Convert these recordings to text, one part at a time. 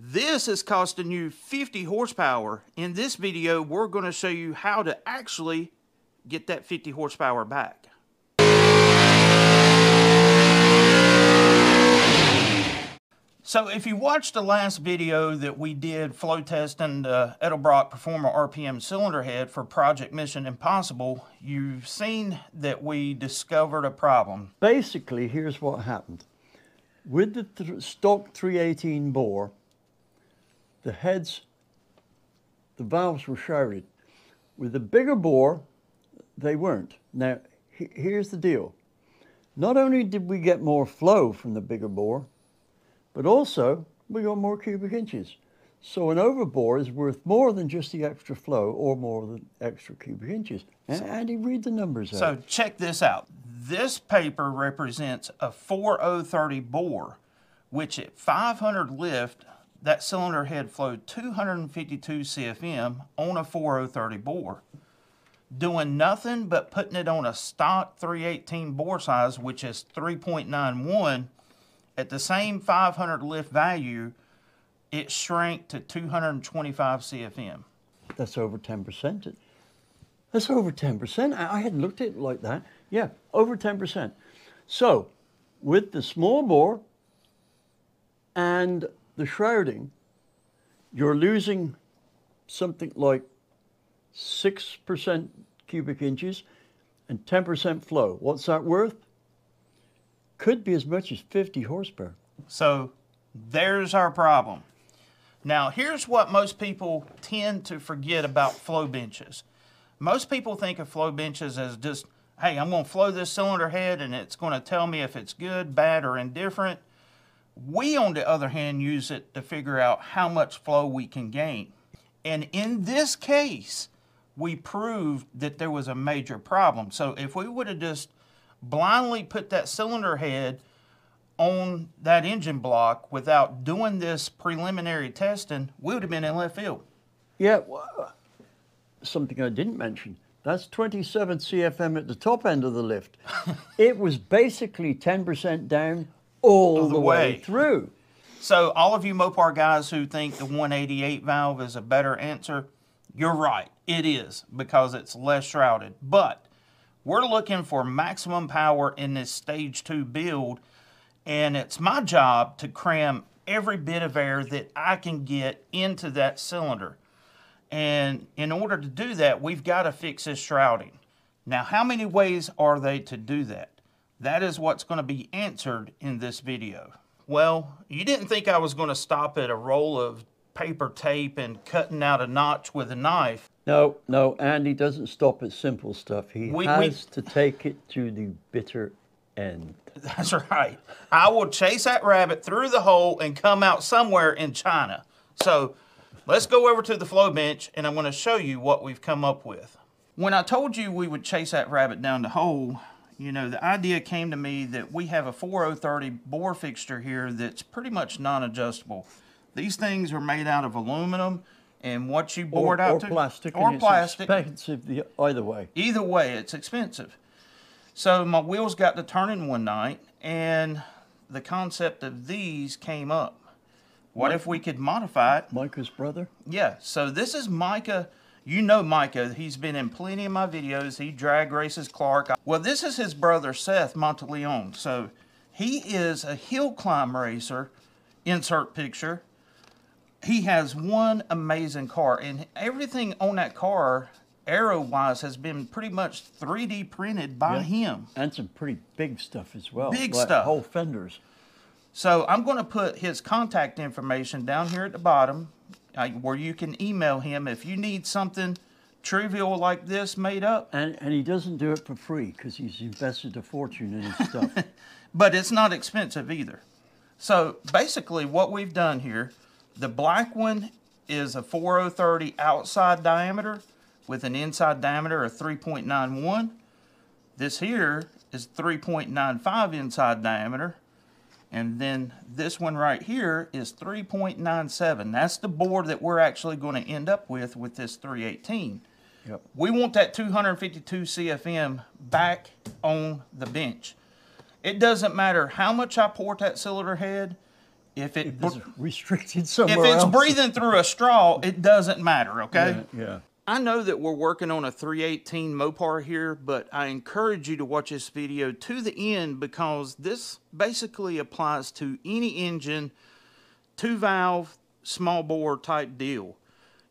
This is costing you 50 horsepower. In this video, we're going to show you how to actually get that 50 horsepower back. So if you watched the last video that we did flow testing the uh, Edelbrock Performer RPM cylinder head for Project Mission Impossible, you've seen that we discovered a problem. Basically, here's what happened. With the th stock 318 bore, the heads, the valves were shrouded. With the bigger bore, they weren't. Now, he here's the deal. Not only did we get more flow from the bigger bore, but also we got more cubic inches. So an overbore is worth more than just the extra flow or more than extra cubic inches. And Andy, read the numbers out. So check this out. This paper represents a 4030 bore, which at 500 lift, that cylinder head flowed 252 CFM on a 4030 bore. Doing nothing but putting it on a stock 318 bore size, which is 3.91, at the same 500 lift value, it shrank to 225 CFM. That's over 10%. That's over 10%. I hadn't looked at it like that. Yeah, over 10%. So, with the small bore and the shrouding, you're losing something like 6% cubic inches and 10% flow. What's that worth? Could be as much as 50 horsepower. So there's our problem. Now, here's what most people tend to forget about flow benches. Most people think of flow benches as just, hey, I'm going to flow this cylinder head and it's going to tell me if it's good, bad, or indifferent. We, on the other hand, use it to figure out how much flow we can gain. And in this case, we proved that there was a major problem. So if we would have just blindly put that cylinder head on that engine block without doing this preliminary testing, we would have been in left field. Yeah, well, something I didn't mention. That's 27 CFM at the top end of the lift. it was basically 10% down all, the the, way. way. through. So all of you Mopar guys who think the 188 valve is a better answer, you're right. It is because it's less shrouded. But we're looking for maximum power in this stage two build, and it's my job to cram every bit of air that I can get into that cylinder. And in order to do that, we've got to fix this shrouding. Now, how many ways are they to do that? That is what's going to be answered in this video. Well, you didn't think I was going to stop at a roll of paper tape and cutting out a notch with a knife. No, no, Andy doesn't stop at simple stuff. He We- we- has to take it to the bitter end. That's right. I will chase that rabbit through the hole and come out somewhere in China. So let's go over to the flow bench and I'm going to show you what we've come up with. When I told you we would chase that rabbit down the hole, you know, the idea came to me that we have a 4030 bore fixture here that's pretty much non-adjustable. These things are made out of aluminum and what you bore it or, out or to plastic. or plastic. expensive the, either way. Either way, it's expensive. So my wheels got to turning one night, and the concept of these came up. What if we could modify it? Micah's brother? Yeah, so this is Micah. You know Micah. He's been in plenty of my videos. He drag races Clark. Well, this is his brother, Seth Monteleone. So he is a hill climb racer, insert picture. He has one amazing car, and everything on that car, aero-wise, has been pretty much 3D printed by Yeah. him. And some pretty big stuff as well. Big like stuff. Whole fenders. So I'm going to put his contact information down here at the bottom uh, where you can email him if you need something trivial like this made up. And, and he doesn't do it for free because he's invested a fortune in his stuff. But it's not expensive either. So basically what we've done here, the black one is a 4030 outside diameter with an inside diameter of 3.91. This here is 3.95 inside diameter. And then this one right here is 3.97. That's the bore that we're actually going to end up with with this 318. yep. We want that 252 CFM back on the bench. It doesn't matter how much I port that cylinder head. If it It's restricted somewhere if it's else. breathing through a straw, it doesn't matter, okay? Yeah, yeah. I know that we're working on a 318 Mopar here, but I encourage you to watch this video to the end because this basically applies to any engine, two valve, small bore type deal.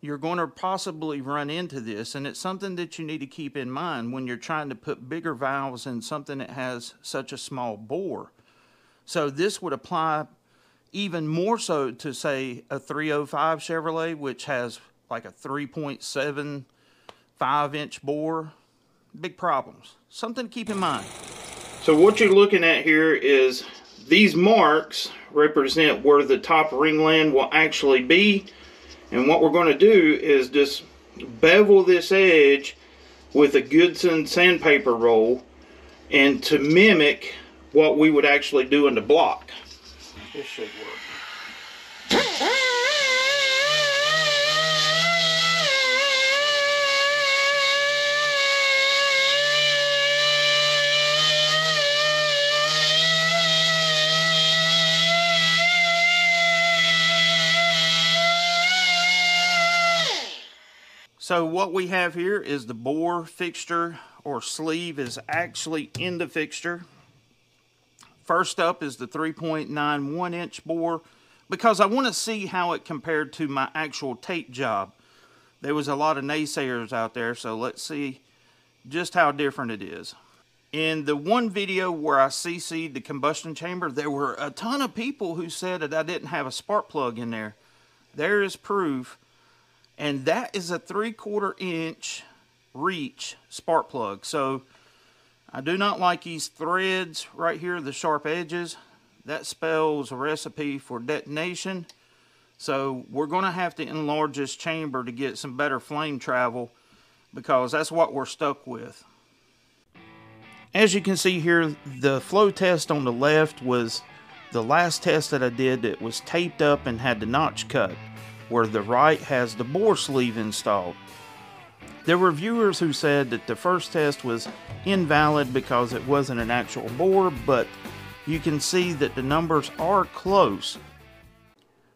You're going to possibly run into this, and it's something that you need to keep in mind when you're trying to put bigger valves in something that has such a small bore. So this would apply even more so to say a 305 Chevrolet, which has like a 3.75 inch bore. Big problems. Something to keep in mind. So what you're looking at here is these marks represent where the top ringland will actually be. And what we're going to do is just bevel this edge with a Goodson sandpaper roll and to mimic what we would actually do in the block. This should work. So what we have here is the bore fixture or sleeve is actually in the fixture. First up is the 3.91 inch bore because I want to see how it compared to my actual tape job. There was a lot of naysayers out there, so let's see just how different it is. In the one video where I CC'd the combustion chamber, there were a ton of people who said that I didn't have a spark plug in there. There is proof and that is a three quarter inch reach spark plug. So I do not like these threads right here the sharp edges. That spells a recipe for detonation. So we're gonna have to enlarge this chamber to get some better flame travel because that's what we're stuck with. As you can see here the flow test on the left was the last test that I did that was taped up and had the notch cut where the right has the bore sleeve installed. There were viewers who said that the first test was invalid because it wasn't an actual bore, but you can see that the numbers are close.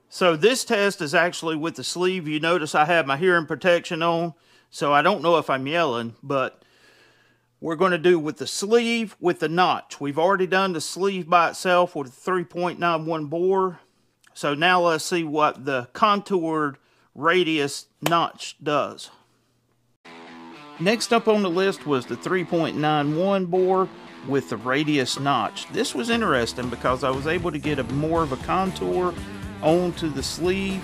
So this test is actually with the sleeve. You notice I have my hearing protection on, so I don't know if I'm yelling, but we're going to do with the sleeve with the notch. We've already done the sleeve by itself with a 3.91 bore. So now let's see what the contoured radius notch does. Next up on the list was the 3.91 bore with the radius notch. This was interesting because I was able to get a more of a contour onto the sleeve.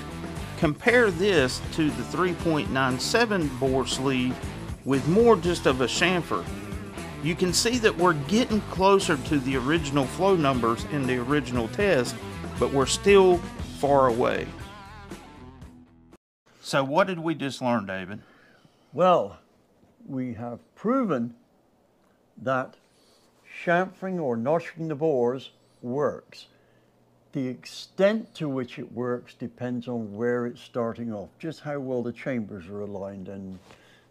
Compare this to the 3.97 bore sleeve with more just of a chamfer. You can see that we're getting closer to the original flow numbers in the original test, but we're still far away. So what did we just learn, David? Well, we have proven that chamfering or notching the bores works. The extent to which it works depends on where it's starting off, just how well the chambers are aligned and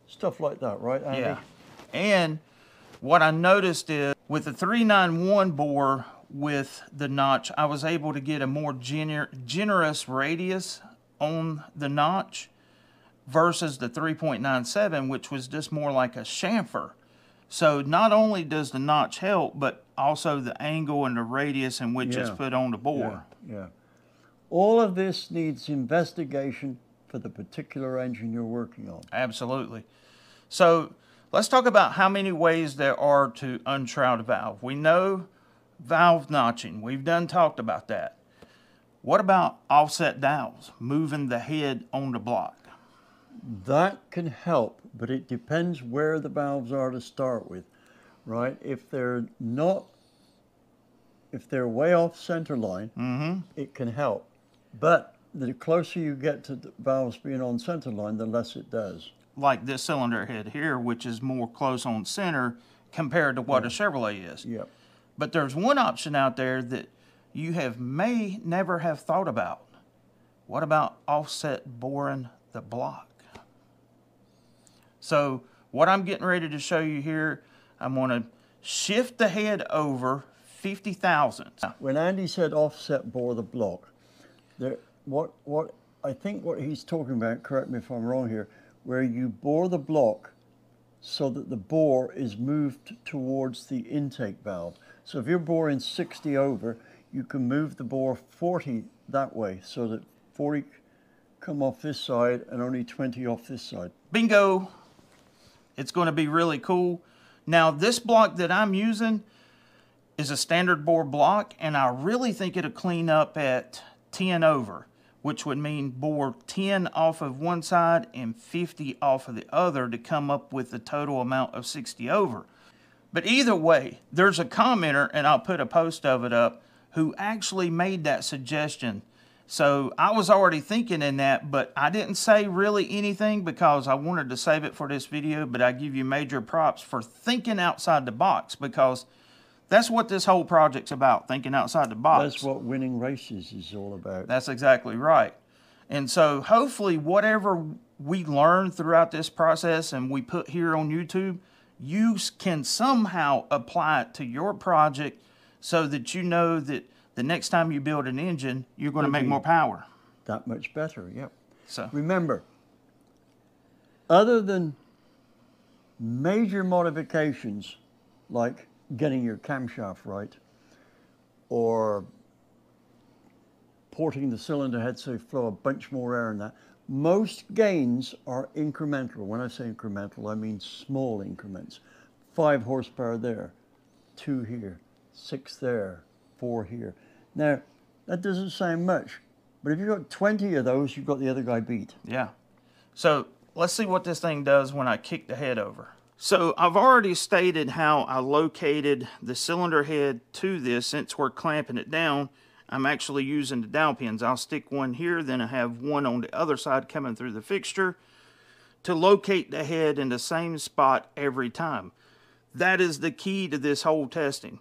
stuff like that, right, Andy? Yeah. And what I noticed is with the 391 bore with the notch, I was able to get a more gener- generous radius on the notch versus the 3.97, which was just more like a chamfer. So not only does the notch help, but also the angle and the radius in which it's put on the bore. Yeah, yeah. All of this needs investigation for the particular engine you're working on. Absolutely. So let's talk about how many ways there are to unshroud a valve. We know valve notching. We've done talked about that. What about offset dowels, moving the head on the block? That can help, but it depends where the valves are to start with, right? If they're not, if they're way off center line, mm-hmm. it can help. But the closer you get to the valves being on center line, the less it does. Like this cylinder head here, which is more close on center compared to what a Chevrolet is. Yep. But there's one option out there that you have may never have thought about. What about offset boring the block? So what I'm getting ready to show you here, I'm going to shift the head over 50 thousandths. When Andy said offset bore the block, There, what, what, I think what he's talking about, correct me if I'm wrong here, where you bore the block so that the bore is moved towards the intake valve. So if you're boring 60 over, you can move the bore 40 that way so that 40 come off this side and only 20 off this side. Bingo. It's going to be really cool. Now, this block that I'm using is a standard bore block, and I really think it'll clean up at 10 over, which would mean bore 10 off of one side and 50 off of the other to come up with the total amount of 60 over. But either way, there's a commenter, and I'll put a post of it up, who actually made that suggestion. So I was already thinking in that, but I didn't say really anything because I wanted to save it for this video, but I give you major props for thinking outside the box because that's what this whole project's about, thinking outside the box. That's what winning races is all about. That's exactly right. And so hopefully whatever we learn throughout this process and we put here on YouTube, you can somehow apply it to your project so that you know that the next time you build an engine, you're going to make more power. That much better, yep. So Remember, other than major modifications like getting your camshaft right or porting the cylinder head so you flow a bunch more air in that, most gains are incremental. When I say incremental, I mean small increments. Five horsepower there, two here, six there, four here. Now, that doesn't sound much, but if you've got 20 of those, you've got the other guy beat. Yeah. So let's see what this thing does when I kick the head over. So I've already stated how I located the cylinder head to this since we're clamping it down. I'm actually using the dowel pins. I'll stick one here, then I have one on the other side coming through the fixture to locate the head in the same spot every time. That is the key to this whole testing.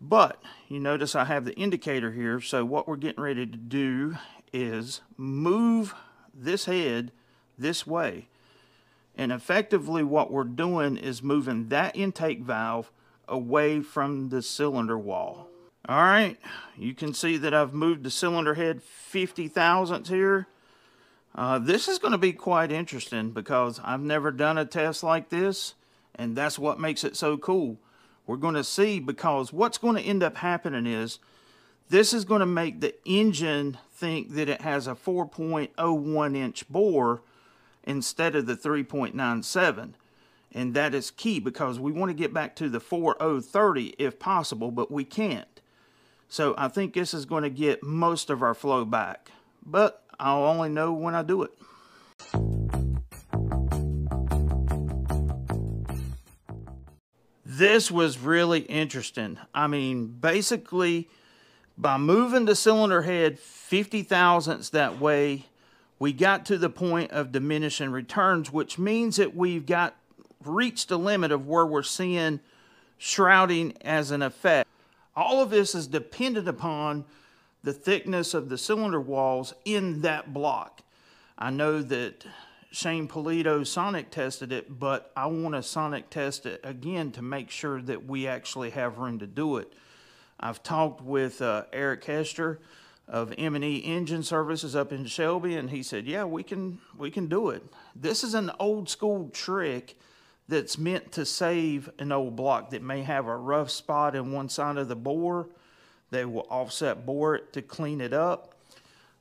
But you notice I have the indicator here. So what we're getting ready to do is move this head this way. And effectively what we're doing is moving that intake valve away from the cylinder wall. All right, you can see that I've moved the cylinder head 50 thousandths here. Uh, this is going to be quite interesting because I've never done a test like this, and that's what makes it so cool. We're going to see because what's going to end up happening is this is going to make the engine think that it has a 4.01 inch bore instead of the 3.97 and that is key because we want to get back to the 4030 if possible but we can't. So I think this is going to get most of our flow back but I'll only know when I do it. This was really interesting. I mean, basically, by moving the cylinder head 50 thousandths that way, we got to the point of diminishing returns, which means that we've got reached the limit of where we're seeing shrouding as an effect. All of this is dependent upon the thickness of the cylinder walls in that block. I know that Shane Polito sonic tested it, but I want to sonic test it again to make sure that we actually have room to do it. I've talked with uh, Eric Hester of M&E Engine Services up in Shelby, and he said, "Yeah, we can we can do it." This is an old school trick that's meant to save an old block that may have a rough spot in one side of the bore. They will offset bore it to clean it up.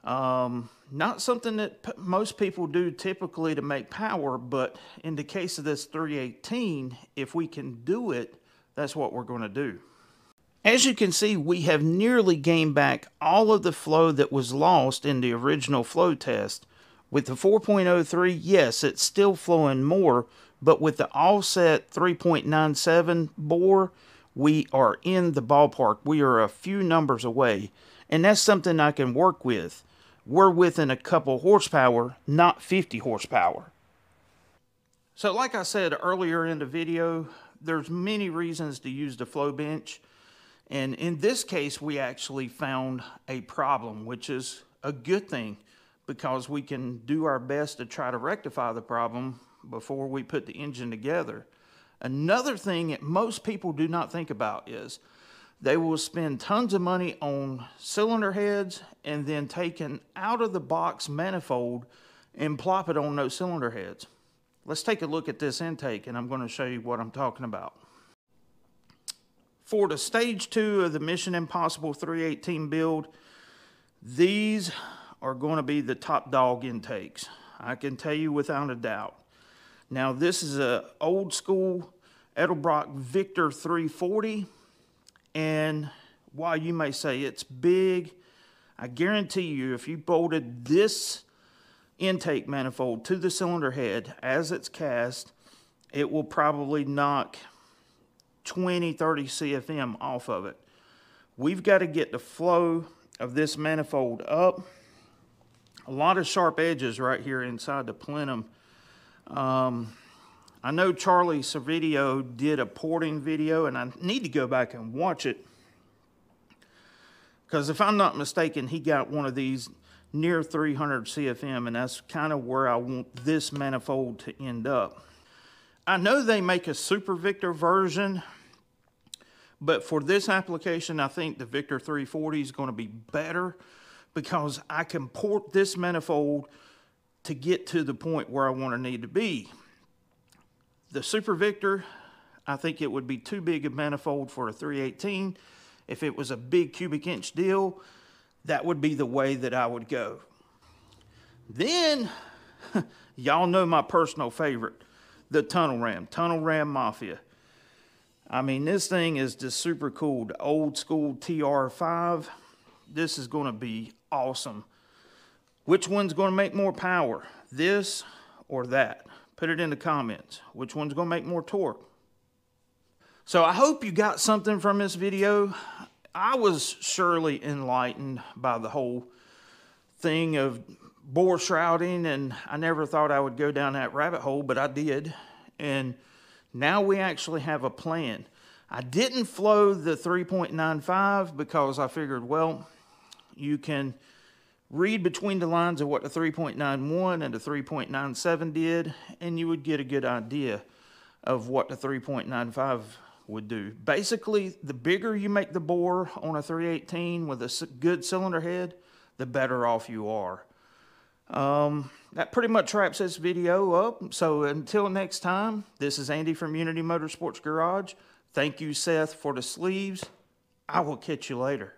Um, not something that most people do typically to make power, but in the case of this 318, if we can do it, that's what we're going to do. As you can see, we have nearly gained back all of the flow that was lost in the original flow test. With the 4.03, yes, it's still flowing more, but with the offset 3.97 bore, we are in the ballpark. We are a few numbers away, and that's something I can work with we're within a couple horsepower, not 50 horsepower. So like I said earlier in the video, there's many reasons to use the flow bench. And in this case, we actually found a problem, which is a good thing because we can do our best to try to rectify the problem before we put the engine together. Another thing that most people do not think about is They will spend tons of money on cylinder heads and then take an out of the box manifold and plop it on those cylinder heads. Let's take a look at this intake and I'm going to show you what I'm talking about. For the stage two of the Mission Impossible 318 build, these are going to be the top dog intakes. I can tell you without a doubt. Now this is a old school Edelbrock Victor 340 and while you may say it's big, I guarantee you if you bolted this intake manifold to the cylinder head as it's cast, it will probably knock 20, 30 CFM off of it. We've got to get the flow of this manifold up. A lot of sharp edges right here inside the plenum. Um, I know Charlie Servideo did a porting video, and I need to go back and watch it. Because if I'm not mistaken, he got one of these near 300 CFM, and that's kind of where I want this manifold to end up. I know they make a Super Victor version, but for this application, I think the Victor 340 is going to be better because I can port this manifold to get to the point where I want to need to be. The Super Victor, I think it would be too big a manifold for a 318. If it was a big cubic inch deal, that would be the way that I would go. Then, y'all know my personal favorite, the Tunnel Ram, Tunnel Ram Mafia. I mean, this thing is just super cool. The old school TR5. This is going to be awesome. Which one's going to make more power? This or that? Put it in the comments. Which one's going to make more torque? So I hope you got something from this video. I was surely enlightened by the whole thing of bore shrouding, and I never thought I would go down that rabbit hole, but I did. And now we actually have a plan. I didn't flow the 3.95 because I figured, well, you can read between the lines of what the 3.91 and the 3.97 did, and you would get a good idea of what the 3.95 would do. Basically, the bigger you make the bore on a 318 with a good cylinder head, the better off you are. Um, that pretty much wraps this video up. So until next time, this is Andy from Unity Motorsports Garage. Thank you, Seth, for the sleeves. I will catch you later.